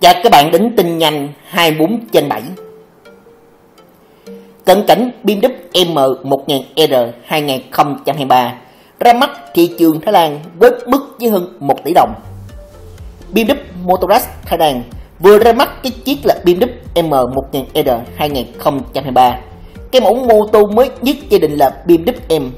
Và các bạn đến tin nhanh 24 trên 7 Cận cảnh BMW M1000R 2023 ra mắt thị trường Thái Lan với mức với hơn 1 tỷ đồng. BMW Motorrad Thái Lan vừa ra mắt cái chiếc là BMW M1000R 2023 cái mẫu mô tô mới nhất gia đình là BMW M.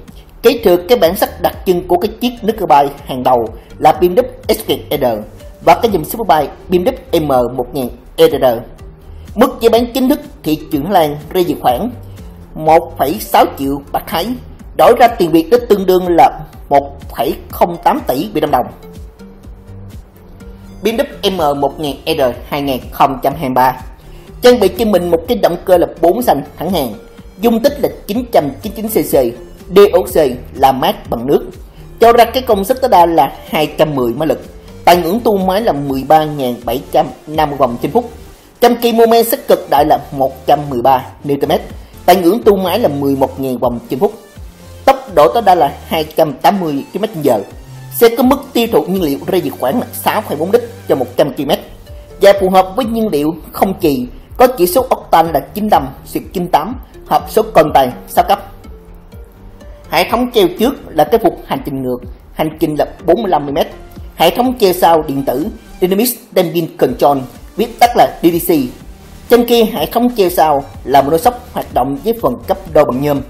Kế thừa cái bản sắc đặc trưng của cái chiếc nước cơ bay hàng đầu là BMW S1000R và cái dòng Superbike BMW M1000 ERR. Mức giá bán chính thức thị trường Lan rơi vào khoảng 1,6 triệu bạc Thái, đổi ra tiền Việt đó tương đương là 1,08 tỷ Việt Nam đồng. BMW M1000 R 2023 trang bị cho mình một cái động cơ là 4 xanh thẳng hàng, dung tích là 999cc, DOC là mát bằng nước, cho ra cái công suất tối đa là 210 mã lực tại ngưỡng tua máy là 13.750 vòng trên phút. Trong khi mô men sức cực đại là 113 Nm tại ngưỡng tua máy là 11.000 vòng trên phút. Tốc độ tối đa là 280 km/h. Xe có mức tiêu thụ nhiên liệu rơi vào khoảng 6,4 lít cho 100 km. Và phù hợp với nhiên liệu không chì có chỉ số octan là 95 xuyệt 98 hợp số cân tài 6 cấp. Hệ thống treo trước là cái phục hành trình ngược hành trình là 45 mm hệ thống che sau điện tử Dynamic Damping Control, viết tắt là DDC. Trên kia hệ thống che sau là một nồi sóc hoạt động với phần cấp đo bằng nhôm.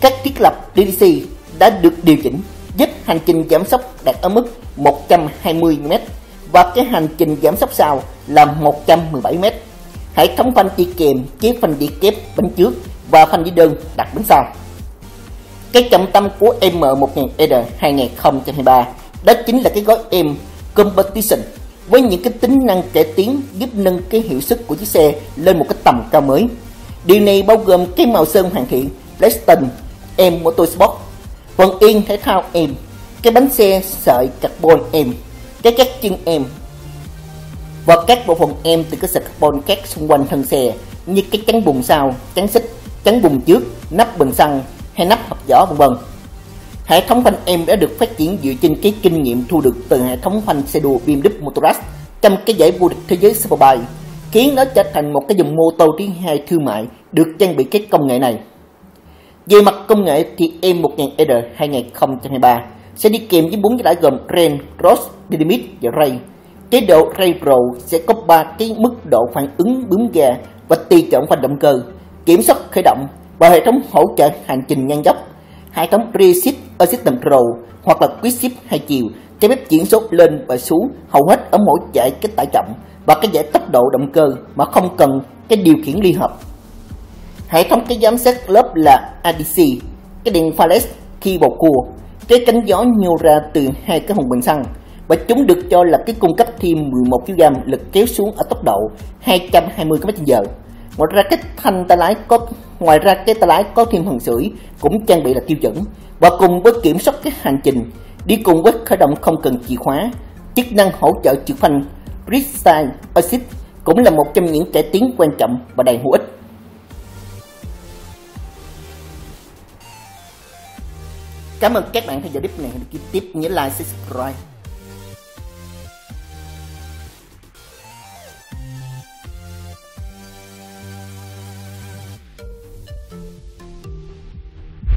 Các thiết lập DDC đã được điều chỉnh giúp hành trình giảm sóc đạt ở mức 120m và cái hành trình giảm sóc sau là 117m. Hệ thống phanh đi kèm chế phanh đi kép bánh trước và phanh đi đơn đặt bánh sau. Cái trọng tâm của M1000R 2023 đó chính là cái gói M Competition với những cái tính năng cải tiến giúp nâng cái hiệu suất của chiếc xe lên một cái tầm cao mới. Điều này bao gồm cái màu sơn hoàn thiện Leston M Motorsport, phần yên thể thao M, cái bánh xe sợi carbon M, cái các chân M và các bộ phận M từ cái sợi carbon khác xung quanh thân xe như cái chắn bùn sau, chắn xích, chắn bùn trước, nắp bình xăng hay nắp hộp vỏ vân vân. Hệ thống phanh em đã được phát triển dựa trên cái kinh nghiệm thu được từ hệ thống phanh xe đua BMW Motorrad trong cái giải vô địch thế giới Superbike, khiến nó trở thành một cái dòng mô tô thứ hai thương mại được trang bị cái công nghệ này. Về mặt công nghệ thì M1000R 2023 sẽ đi kèm với bốn cái đải gồm Ren, Cross, Dynamic và Ray. Chế độ Ray Pro sẽ có ba cái mức độ phản ứng bướm ga và tùy chọn phanh động cơ, kiểm soát khởi động và hệ thống hỗ trợ hành trình ngang dốc hệ thống Resist Assistant Pro hoặc là Quick ship hai chiều cho phép chuyển số lên và xuống hầu hết ở mỗi giải cái tải trọng và cái giải tốc độ động cơ mà không cần cái điều khiển ly hợp. Hệ thống cái giám sát lớp là ADC, cái đèn pha LED khi bầu cua, cái cánh gió nhô ra từ hai cái hồng bình xăng và chúng được cho là cái cung cấp thêm 11 kg lực kéo xuống ở tốc độ 220 km/h. Ngoài ra cái thanh tay lái có ngoài ra cái tay lái có thêm phần sưởi cũng trang bị là tiêu chuẩn. Và cùng với kiểm soát cái hành trình đi cùng với khởi động không cần chìa khóa chức năng hỗ trợ trượt phanh Freestyle Assist cũng là một trong những cải tiến quan trọng và đầy hữu ích. Cảm ơn các bạn theo dõi clip này. Hãy tiếp nhớ like, subscribe.